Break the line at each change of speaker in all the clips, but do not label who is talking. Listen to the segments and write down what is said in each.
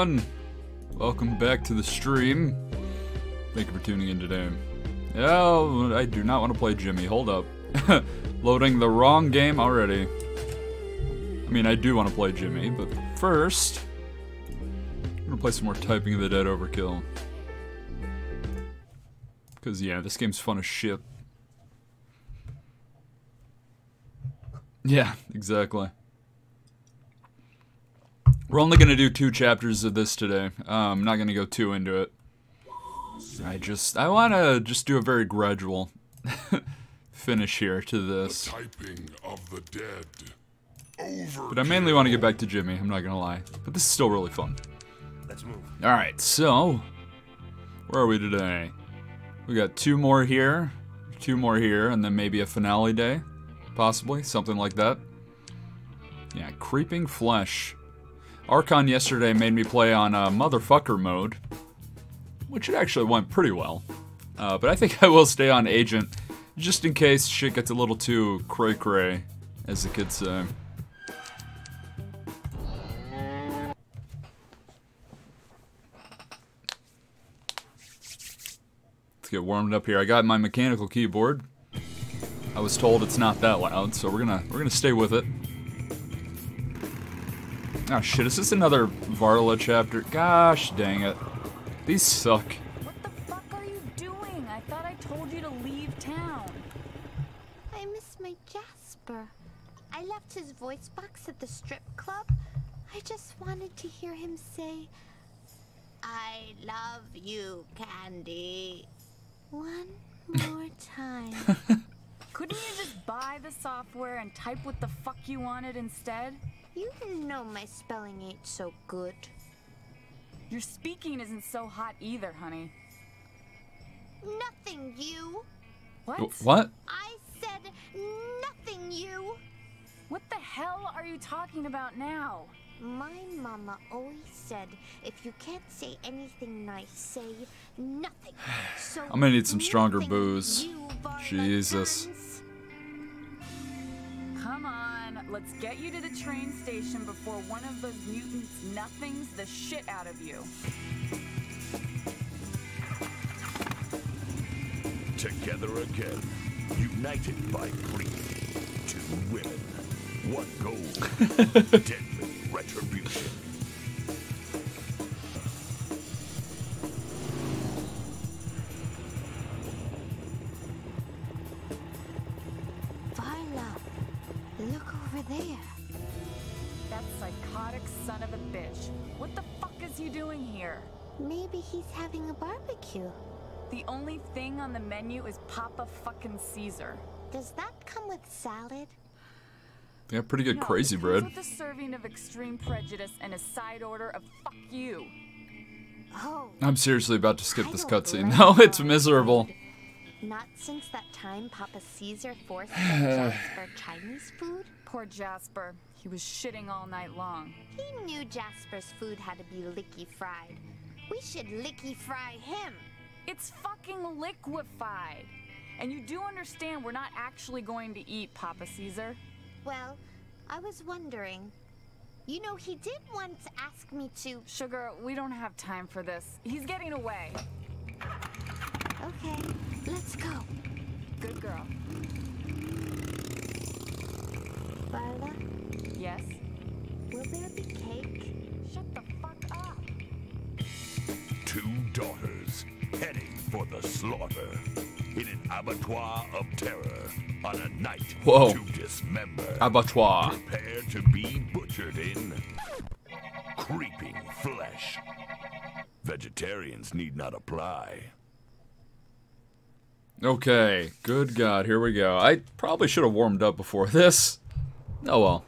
Everyone. Welcome back to the stream. Thank you for tuning in today. Oh, I do not want to play Jimmy. Hold up. Loading the wrong game already. I mean, I do want to play Jimmy, but first, I'm gonna play some more Typing of the Dead Overkill. Because, yeah, this game's fun as shit. Yeah, exactly. We're only gonna do two chapters of this today. Um, I'm not gonna go too into it. I just, I wanna just do a very gradual finish here to this.
Typing of the dead.
But I mainly want to get back to Jimmy, I'm not gonna lie. But this is still really fun.
Let's move.
Alright, so, where are we today? We got two more here, two more here, and then maybe a finale day, possibly, something like that. Yeah, Creeping Flesh. Archon yesterday made me play on uh, Motherfucker mode, which it actually went pretty well. Uh, but I think I will stay on Agent, just in case shit gets a little too cray-cray, as the kids say. Let's get warmed up here. I got my mechanical keyboard. I was told it's not that loud, so we're gonna we're gonna stay with it. Oh shit, is this another Varla chapter? Gosh dang it. These suck.
What the fuck are you doing? I thought I told you to leave town.
I miss my Jasper. I left his voice box at the strip club. I just wanted to hear him say, I love you, Candy. One more time.
Couldn't you just buy the software and type what the fuck you wanted instead?
You know my spelling ain't so good.
Your speaking isn't so hot either, honey.
Nothing, you.
What?
What?
I said nothing, you.
What the hell are you talking about now?
My mama always said if you can't say anything nice, say nothing. So
I'm gonna need some stronger booze. Jesus.
Come on, let's get you to the train station before one of those mutants nothings the shit out of you.
Together again, united by grief. Two women, one goal, deadly retribution.
Barbecue.
The only thing on the menu is Papa fucking Caesar.
Does that come with salad?
They got pretty good
No,
crazy
it
bread.
With a serving of extreme prejudice and a side order of fuck you.
Oh,
I'm seriously about to skip
I
this cutscene. No, it's miserable.
Not since that time Papa Caesar forced us for Chinese food.
Poor Jasper. He was shitting all night long.
He knew Jasper's food had to be licky fried. We should licky fry him.
It's fucking liquefied. And you do understand we're not actually going to eat Papa Caesar.
Well, I was wondering. You know, he did once ask me to.
Sugar, we don't have time for this. He's getting away.
Okay, let's go.
Good girl.
Varla,
Yes?
will there be cake?
Shut the
the slaughter in an abattoir of terror on a night
Whoa.
to dismember.
Abattoir.
Prepare to be butchered in creeping flesh. Vegetarians need not apply.
Okay, good God, here we go. I probably should have warmed up before this. Oh well.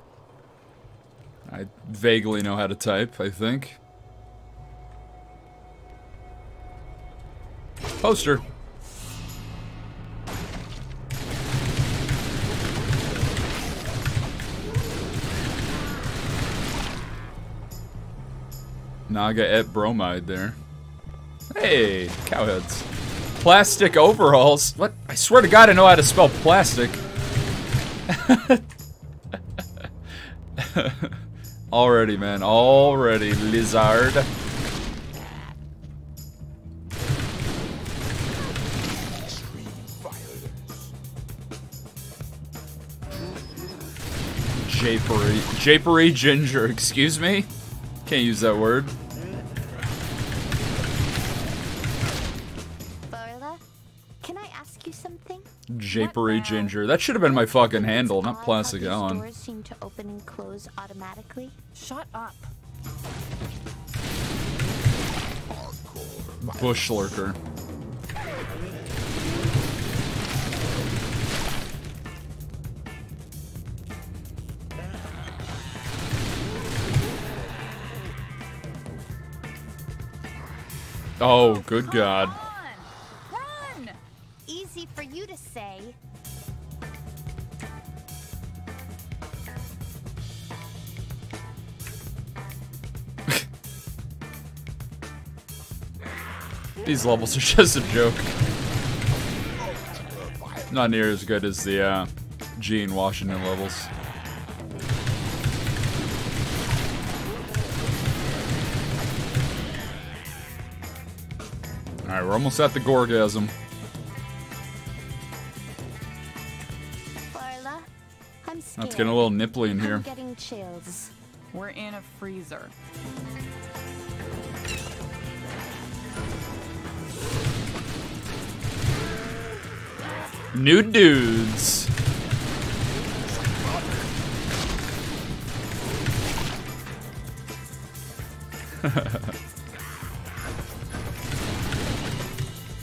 I vaguely know how to type, I think. Poster. Naga et bromide there. Hey, cowheads. Plastic overalls. What? I swear to God, I know how to spell plastic. Already, man. Already, lizard. Japery. Japery ginger, excuse me? Can't use that word.
Varla, can I ask you something?
Japery
now?
Uh, ginger. That should have been my fucking handle, not
odd
plastic
how
Allen.
doors seem to open and close automatically.
Shut up.
Bush lurker. Oh, good God.
Run! Run!
Easy for you to say.
These levels are just a joke. Not near as good as the uh, Gene Washington levels. Alright, we're almost at the Gorgasm.
Varla, I'm scared.
It's getting a little nipply in here.
I'm getting chills.
We're in a freezer.
New dudes.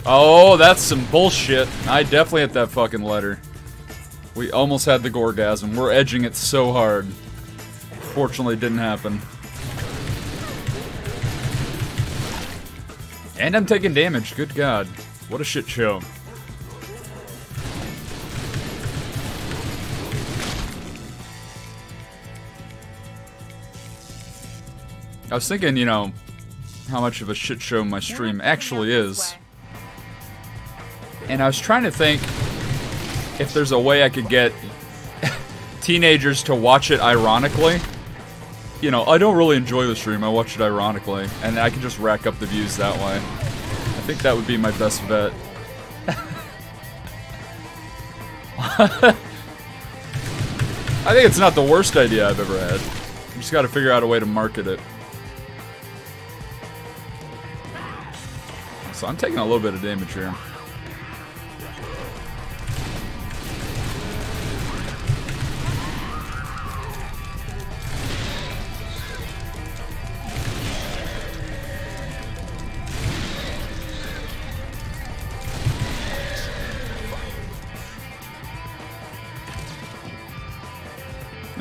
oh, that's some bullshit. I definitely hit that fucking letter. We almost had the gorgasm. We're edging it so hard. Fortunately, it didn't happen. And I'm taking damage. Good God. What a shit show. I was thinking, you know, how much of a shit show my stream actually is. And I was trying to think if there's a way I could get teenagers to watch it ironically. You know, I don't really enjoy the stream, I watch it ironically, and I can just rack up the views that way. I think that would be my best bet. I think it's not the worst idea I've ever had. You just gotta figure out a way to market it. So I'm taking a little bit of damage here.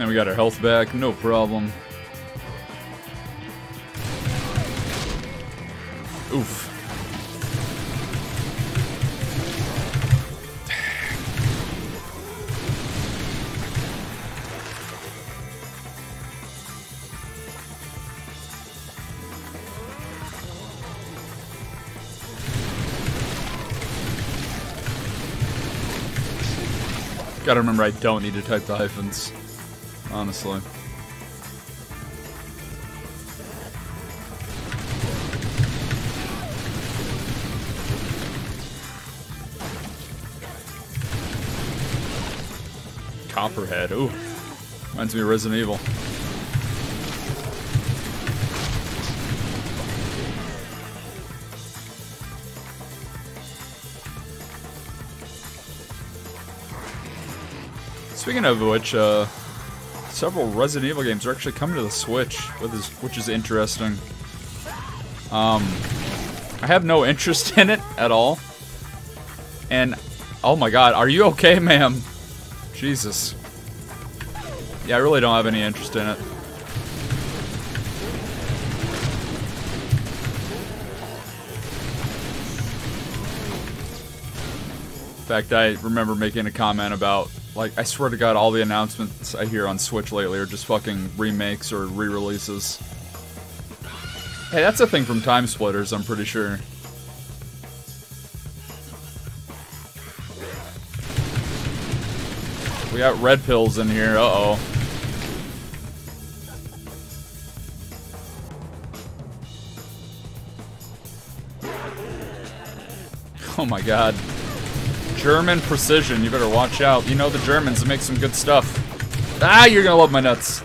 We got our health back, no problem. Oof. Gotta remember I don't need to type the hyphens. Honestly. Copperhead, ooh. Reminds me of Resident Evil. Speaking of which, uh, several Resident Evil games are actually coming to the Switch, which is, which is interesting. Um, I have no interest in it at all. And, oh my god, are you okay, ma'am? Jesus. Yeah, I really don't have any interest in it. In fact, I remember making a comment about, like, I swear to God, all the announcements I hear on Switch lately are just fucking remakes or re releases. Hey, that's a thing from Time Splitters, I'm pretty sure. We got red pills in here, uh-oh. Oh my god. German precision, you better watch out. You know the Germans make some good stuff. Ah, you're gonna love my nuts.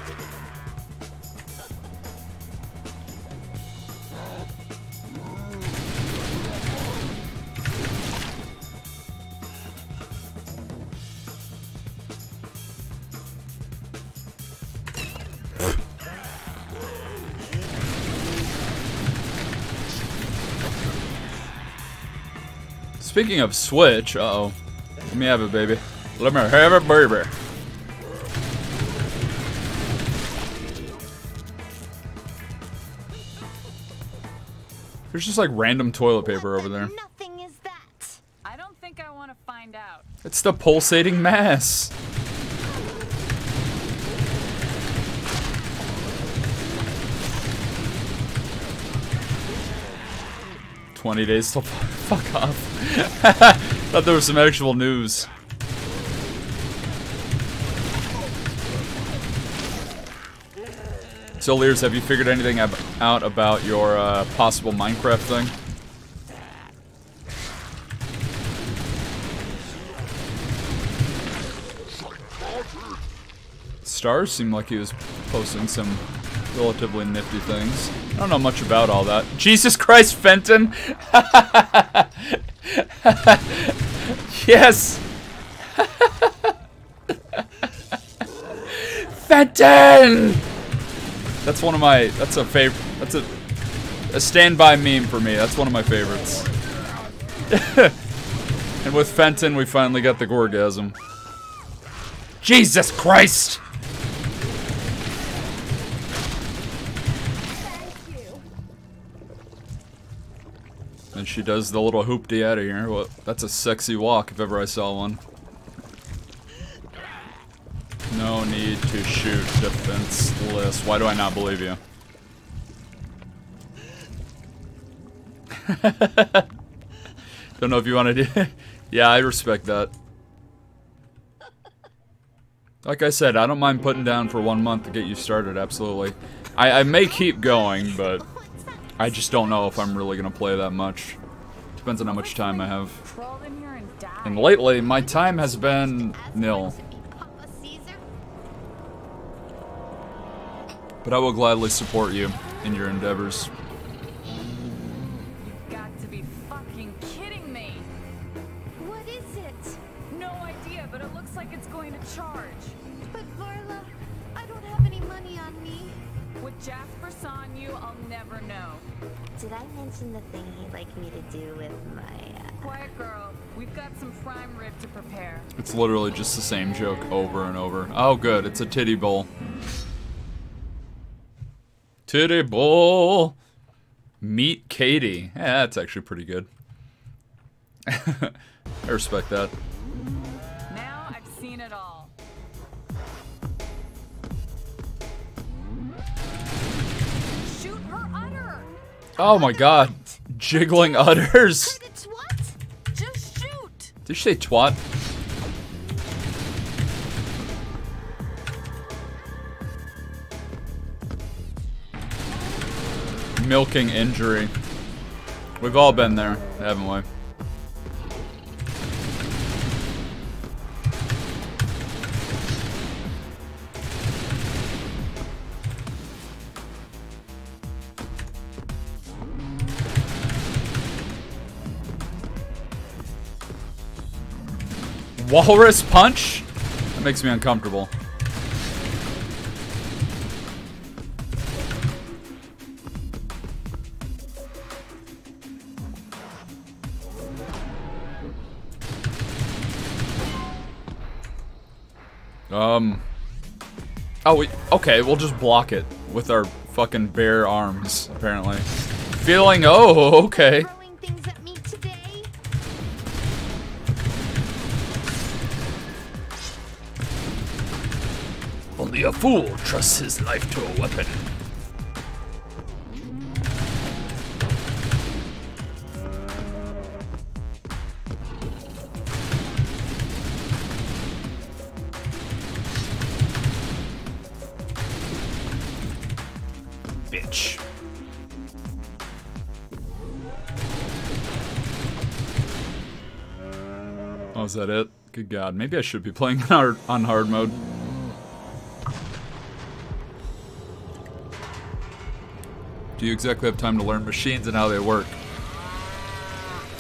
Speaking of Switch, uh-oh. Let me have it, baby. Let me have it, baby. There's just like random toilet paper over there.
Nothing is that.
I don't think I want to find out.
It's the pulsating mass. Twenty days till fuck off. Thought there was some actual news. So, Lears, have you figured anything ab out about your uh, possible Minecraft thing? Stars seemed like he was posting some relatively nifty things. I don't know much about all that. Jesus Christ, Fenton! yes! Fenton! That's one of my. That's a favorite. That's a a standby meme for me. That's one of my favorites. and with Fenton, we finally got the Gorgasm. Jesus Christ! And she does the little hoopty out of here. Well, that's a sexy walk if ever I saw one. No need to shoot defenseless. Why do I not believe you? Don't know if you want to do. yeah, I respect that. Like I said, I don't mind putting down for one month to get you started, absolutely. I, I may keep going, but I just don't know if I'm really going to play that much. Depends on how much time I have.
Crawled in here and
lately, my time has been nil. But I will gladly support you in your endeavors.
You got to be fucking kidding me.
What is it?
No idea, but it looks like it's going to charge.
But Varla, I don't have any money on me.
What Jasper saw in you, I'll never know.
Did I mention the thing he'd like me to do with my, uh...
Quiet girl, we've got some prime rib to prepare.
It's literally just the same joke over and over. Oh, good. It's a titty bowl. Titty bowl. Meet Katie. Yeah, that's actually pretty good. I respect that. Oh my god. Jiggling udders.
But it's what?
Just shoot!
Did you say twat? Milking injury. We've all been there, haven't we? Walrus punch? That makes me uncomfortable. Um. Oh, we, okay, we'll just block it with our fucking bare arms, apparently. Feeling, oh, okay.
fool trusts his life to a weapon. Bitch.
Oh, is that it? Good god, maybe I should be playing on hard, on hard mode. Do you exactly have time to learn machines and how they work?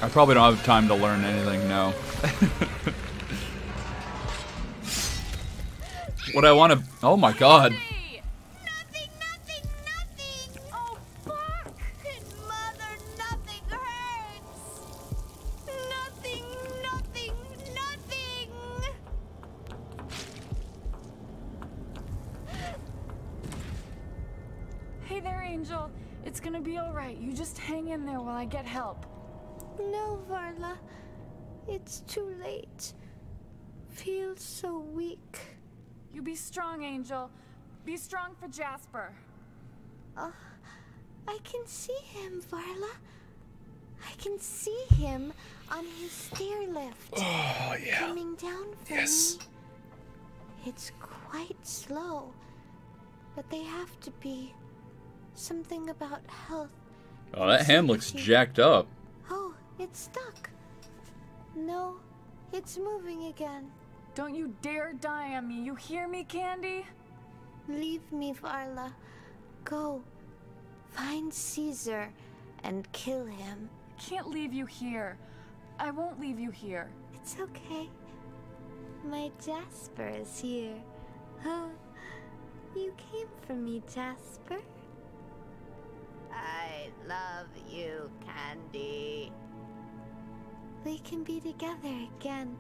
I probably don't have time to learn anything, no. what I want to... Oh my god.
You be strong, Angel. Be strong for Jasper.
Uh, I can see him, Varla. I can see him on his stair lift.
Oh, yeah.
Coming down for
Yes.
me. It's quite slow, but they have to be. Something about health.
Oh, that hand looks jacked up.
Oh, it's stuck. No, it's moving again.
Don't you dare die on me. You hear me, Candy?
Leave me, Varla. Go. Find Caesar and kill him.
Can't leave you here. I won't leave you here.
It's okay. My Jasper is here. Huh? You came for me, Jasper. I love you, Candy. We can be together again.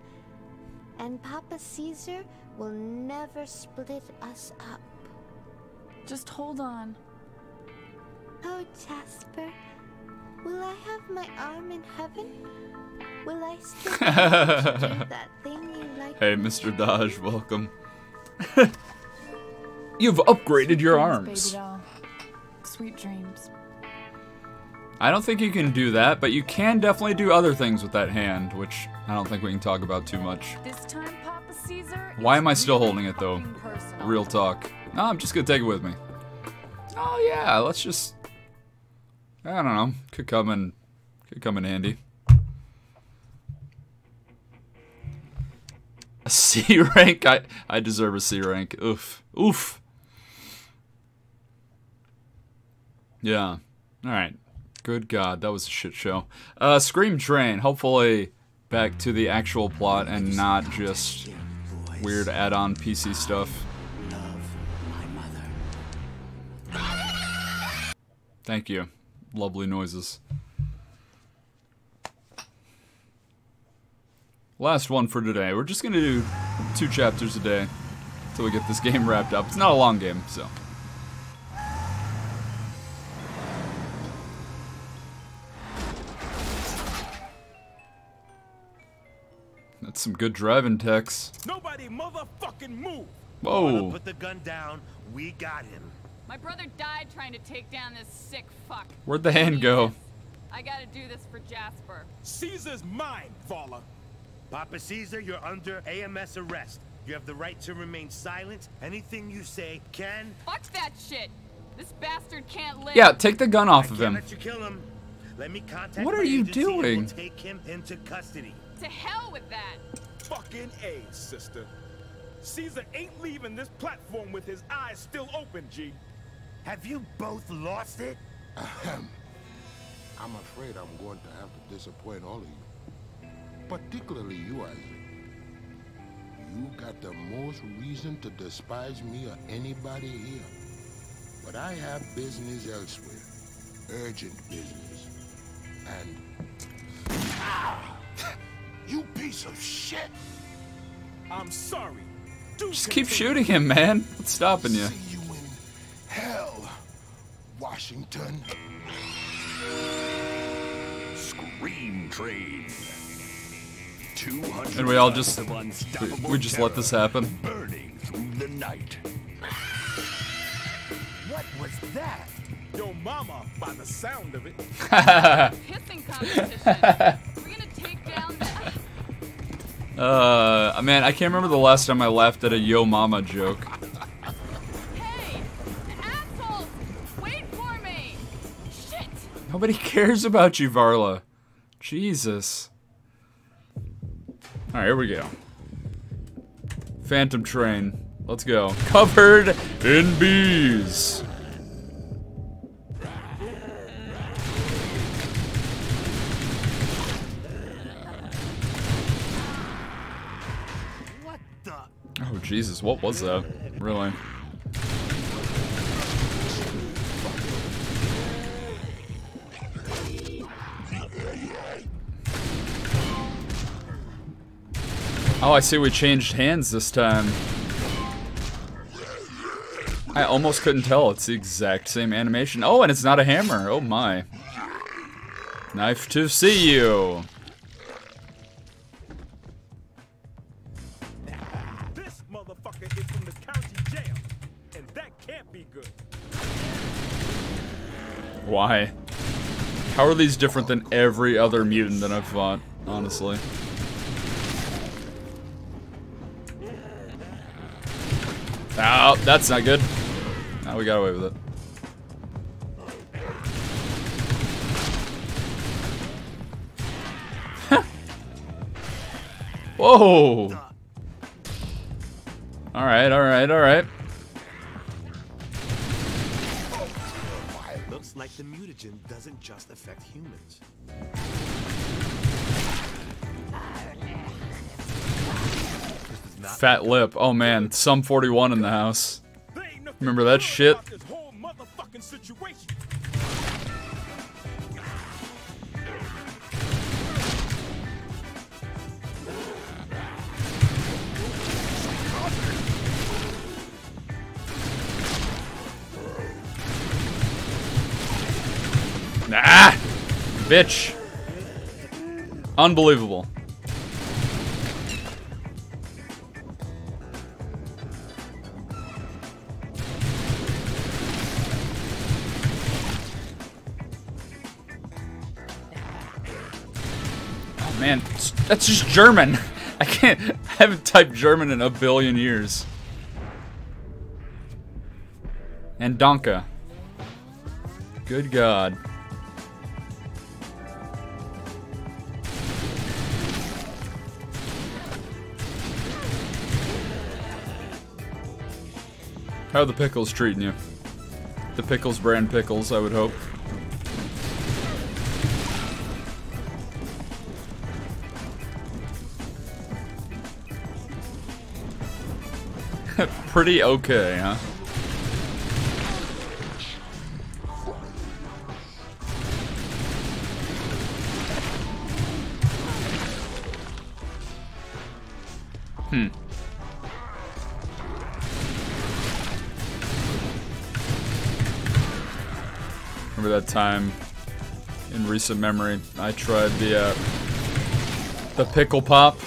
And Papa Caesar will never split us up.
Just hold on.
Oh, Jasper. Will I have my arm in heaven? Will I still be able to do that thing you like?
Hey, Mr.
to?
Dodge, welcome. You've upgraded your arms.
Baby doll. Sweet dreams.
I don't think you can do that, but you can definitely do other things with that hand, which I don't think we can talk about too much.
Time, Caesar.
Why am I still holding it, though?
personal.
Real talk. No, I'm just gonna take it with me. Oh yeah, let's just. I don't know. Could come in. Could come in handy. A C rank. I I deserve a C rank. Oof. Oof. Yeah. All right. Good God, that was a shit show. Uh, Scream Train. Hopefully, back to the actual plot and not just weird add-on PC stuff. Thank you. Lovely noises. Last one for today. We're just gonna do two chapters a day until we get this game wrapped up. It's not a long game, so. That's some good driving techs.
Nobody motherfucking move!
Whoa.
Put the gun down. We got him.
My brother died trying to take down this sick fuck.
Where'd the hand go?
I gotta do this for Jasper.
Caesar's mine, Varla.
Papa Caesar, you're under AMS arrest. You have the right to remain silent. Anything you say can.
Fuck that shit! This bastard can't live!
Yeah, take the gun off
I
of
can't
him.
let you kill him. Let me contact
What are you
agency and we'll
doing?
take him into custody.
To hell with that!
Fucking A, sister. Caesar ain't leaving this platform with his eyes still open, G.
Have you both lost it? Ahem.
I'm afraid I'm going to have to disappoint all of you. Particularly you, Isaac. You got the most reason to despise me or anybody here. But I have business elsewhere. Urgent business. And... Ah! You piece of shit!
I'm sorry. Do
Just keep shooting him, man. What's stopping you?
See you in hell, Washington.
Scream Train.
And we all just-
of
we just let this happen?
Burning through the night. What was that?
Yo mama, by the sound of it.
Pissing competition!
Uh, man, I can't remember the last time I laughed at a Yo Mama joke.
Hey! Assholes! Wait for me! Shit!
Nobody cares about you, Varla. Jesus. Alright, here we go. Phantom Train. Let's go. Covered in bees. Jesus, what was that? Really? Oh, I see we changed hands this time. I almost couldn't tell. It's the exact same animation. Oh, and it's not a hammer. Oh my. Knife to see you.
Is from the county jail, and that can't be good.
Why? How are these different than every other mutant that I've fought, honestly? Oh, that's not good. Now we got away with it. Whoa! Alright, alright, alright.
Looks like the mutagen doesn't just affect humans.
Fat lip. Oh man, some 41 in the house. Remember that shit? Nah! Bitch. Unbelievable. Oh man, that's just German. I can't, I haven't typed German in a billion years. And Donka. Good God. How are the pickles treating you? The pickles brand pickles, I would hope. Pretty okay, huh? Hmm. Remember that time in recent memory I tried the uh, the pickle pop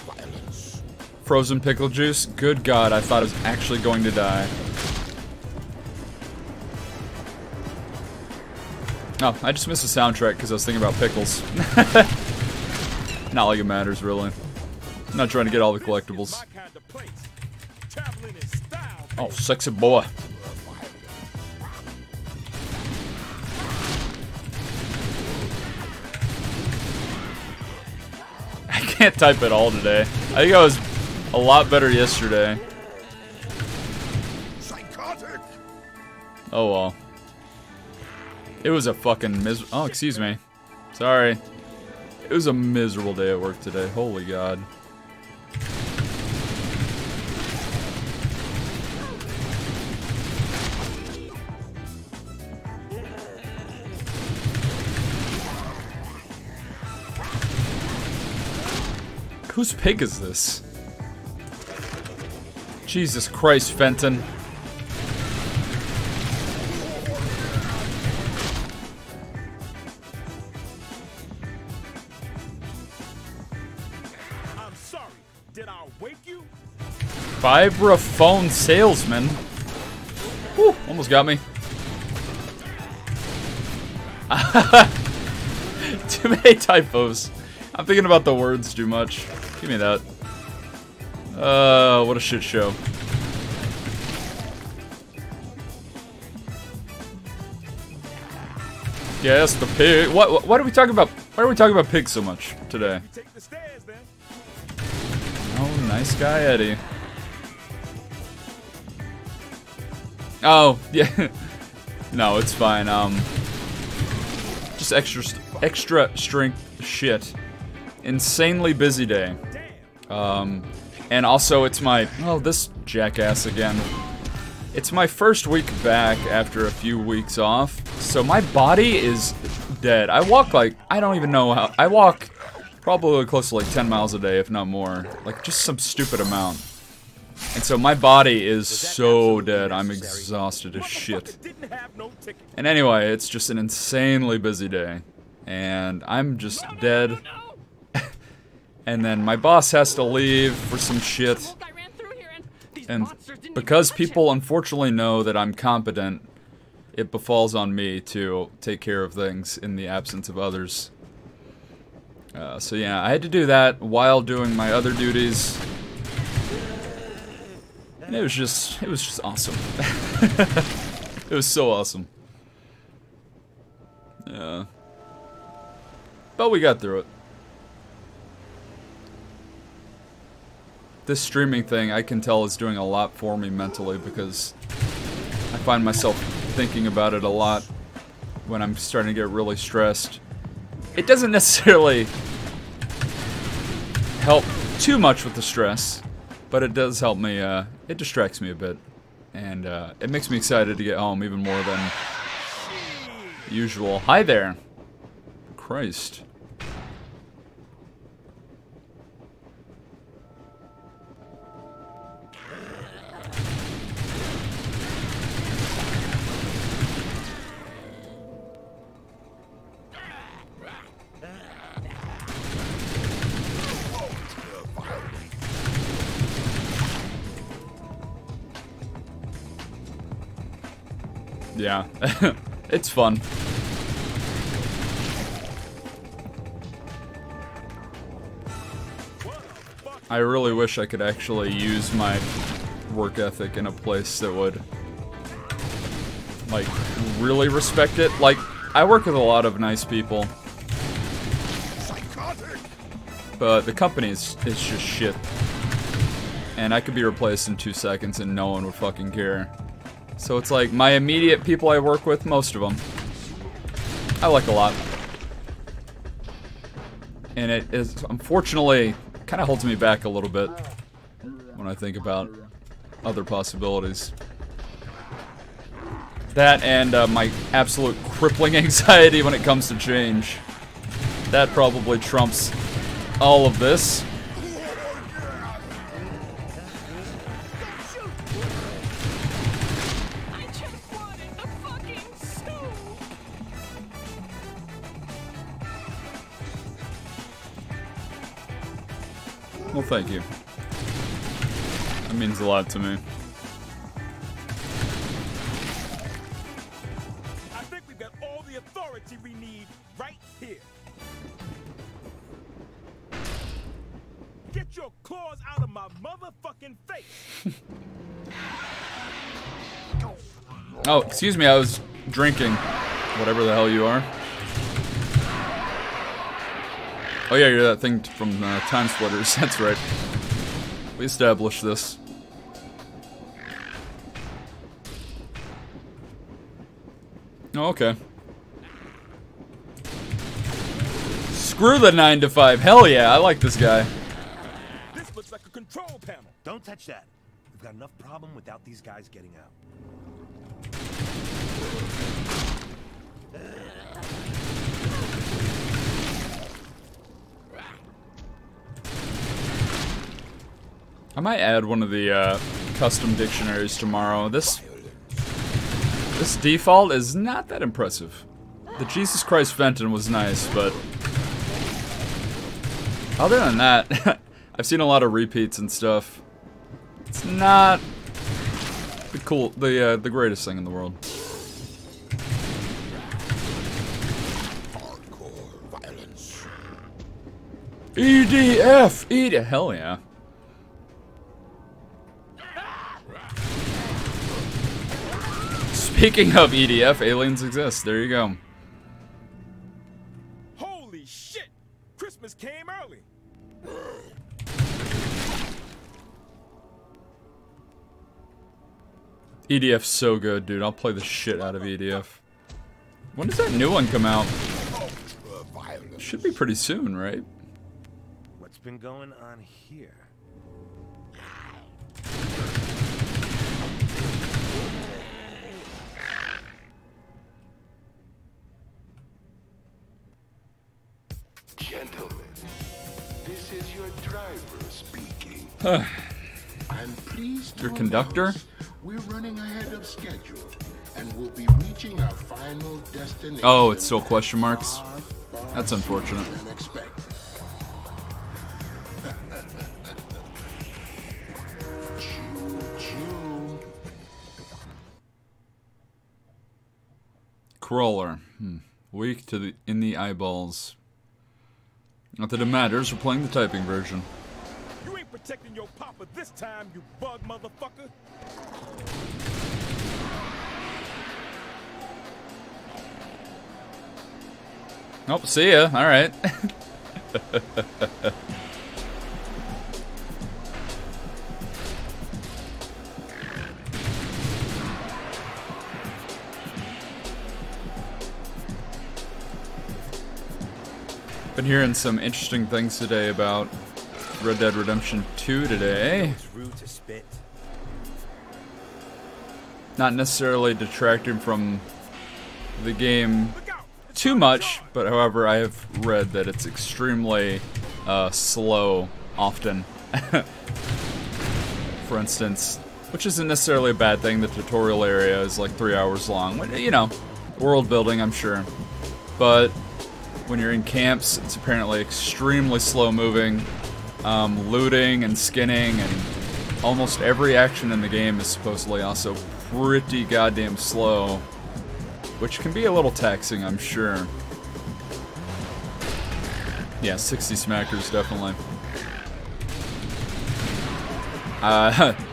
frozen pickle juice. Good God, I thought I was actually going to die. Oh, I just missed the soundtrack because I was thinking about pickles. Not like it matters, really. I'm not trying to get all the collectibles. Oh, sexy boy. Can't type at all today. I think I was a lot better yesterday.
Psychotic!
Oh well. It was a fucking mis- Oh, excuse me. Sorry. It was a miserable day at work today. Holy god. Whose pig is this? Jesus Christ, Fenton.
I'm sorry. Did I wake you?
Vibraphone salesman. Whew, almost got me. too many typos. I'm thinking about the words too much. Give me that. Uh, what a shit show. Yes, the pig. What? What are we talking about? Why are we talking about pigs so much today?
Take the stairs then.
Nice guy, Eddie. Oh, yeah. no, it's fine. Um, just extra, extra strength shit. Insanely busy day. Um, and also it's my, oh, this jackass again. It's my first week back after a few weeks off, so my body is dead. I walk like, I don't even know how, I walk probably close to like 10 miles a day, if not more. Like, just some stupid amount. And so my body is so dead, I'm exhausted as shit. And anyway, it's just an insanely busy day. And I'm just dead. And then my boss has to leave for some shit. And because people unfortunately know that I'm competent, it befalls on me to take care of things in the absence of others. Uh, so yeah, I had to do that while doing my other duties. And it was just, it was just awesome. it was so awesome. Yeah. But we got through it. This streaming thing, I can tell, is doing a lot for me mentally because I find myself thinking about it a lot when I'm starting to get really stressed. It doesn't necessarily help too much with the stress, but it does help me, uh, it distracts me a bit. And uh, it makes me excited to get home even more than usual. Hi there. Christ. Yeah, it's fun. I really wish I could actually use my work ethic in a place that would, like, really respect it. Like, I work with a lot of nice people. But the company is, is just shit. And I could be replaced in two seconds and no one would fucking care. So it's like, my immediate people I work with, most of them, I like a lot. And it is, unfortunately, kind of holds me back a little bit when I think about other possibilities. That and uh, my absolute crippling anxiety when it comes to change. That probably trumps all of this. Thank you. That means a lot to me.
I think we've got all the authority we need right here. Get your claws out of my motherfucking face.
Oh, excuse me, I was drinking. Whatever the hell you are. Oh yeah, you're that thing from uh, Time Splitters, that's right. We established this. Oh, okay. Screw the 9 to 5. Hell yeah, I like this guy.
This looks like a control panel.
Don't touch that. We've got enough problem without these guys getting out.
I might add one of the uh, custom dictionaries tomorrow. This this default is not that impressive. The Jesus Christ Fenton was nice, but other than that, I've seen a lot of repeats and stuff. It's not the cool, the uh, the greatest thing in the world. EDF, ED, hell yeah. Speaking of EDF, aliens exist. There you go.
Holy shit! Christmas came early.
EDF's so good, dude. I'll play the shit out of EDF. When does that new one come out? Should be pretty soon, right?
What's been going on here?
I'm pleased to
Your conductor?
We're running ahead of schedule and we'll be reaching our final destination.
Oh, it's still question marks. That's unfortunate.
sooner than expected. Choo choo.
Crawler. Hmm. Weak to the in the eyeballs. Not that it matters, we're playing the typing version.
Protecting your papa this time, you bug motherfucker.
Nope, see ya. Alright. Been hearing some interesting things today about Red Dead Redemption 2 today. Not necessarily detracting from the game too much, but however, I have read that it's extremely uh, slow often. For instance, which isn't necessarily a bad thing. The tutorial area is like three hours long. You know, world building, I'm sure. But when you're in camps, it's apparently extremely slow moving. Um, looting and skinning and almost every action in the game is supposedly also pretty goddamn slow. Which can be a little taxing, I'm sure. Yeah, 60 smackers, definitely. Uh,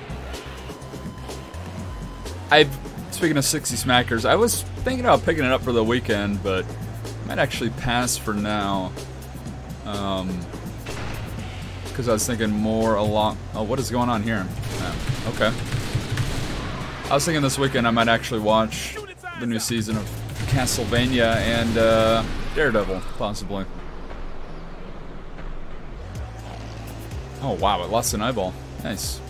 I, speaking of 60 smackers, I was thinking about picking it up for the weekend, but I might actually pass for now. Um, because I was thinking more along. Oh, what is going on here? Oh, okay. I was thinking this weekend I might actually watch the new season of Castlevania and uh, Daredevil, possibly. Oh wow, it lost an eyeball. Nice.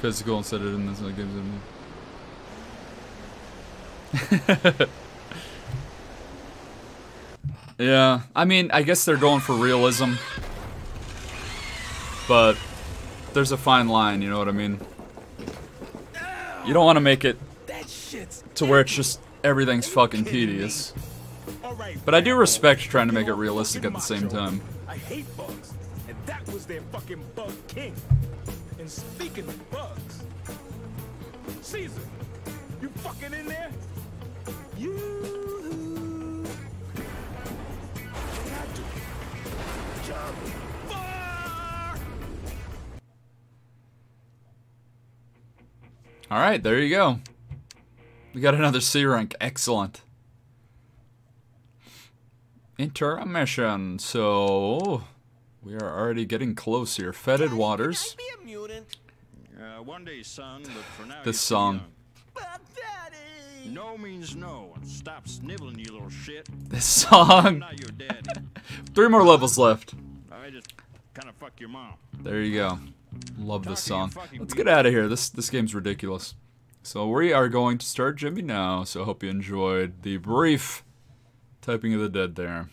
Physical instead of in this it. yeah, I mean, I guess they're going for realism, but there's a fine line. You know what I mean? You don't want to make it to where it's just everything's fucking tedious. But I do respect trying to make it realistic at the same time.
I hate bugs, and that was their fucking bug king. And speaking of bugs, Caesar, you fucking in there? You. What I do? Job.
All right, there you go. We got another C rank. Excellent. Intermission. So we are already getting close here. Fetid waters.
Uh, one day, son, but for now.
This song.
No means no. and Stop sniveling, you little shit.
This song. Three more levels left.
I just kind of fuck your mom.
There you go. Love this song. Let's get out of here. This this game's ridiculous. So we are going to start Jimmy now. So I hope you enjoyed the brief typing of the dead there.